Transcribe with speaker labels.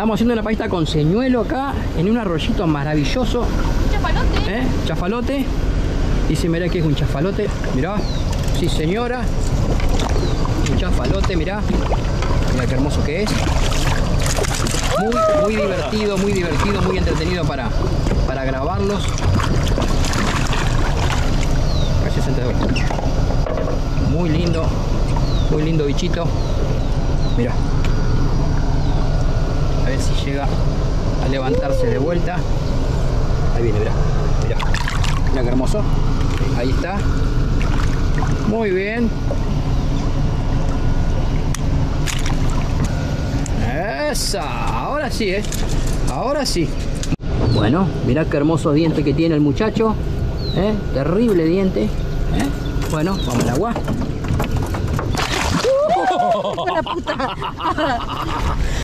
Speaker 1: Estamos haciendo una paista con señuelo acá, en un arroyito maravilloso.
Speaker 2: Chapalote.
Speaker 1: ¿Eh? Chafalote. Dice, mirá que es un chafalote. Mirá. Sí, señora. Un chafalote, mirá. Mirá qué hermoso que es. Muy, muy divertido, muy divertido, muy entretenido para, para grabarlos. Casi 60 de vuelta. Muy lindo, muy lindo bichito. Mirá. Llega a levantarse de vuelta. Ahí viene, mirá. Mirá. Mirá qué hermoso. Ahí está. Muy bien. Esa. Ahora sí, ¿eh? Ahora sí. Bueno, mirá qué hermosos dientes que tiene el muchacho. ¿eh? Terrible diente. ¿eh? Bueno, vamos al agua.
Speaker 2: La puta.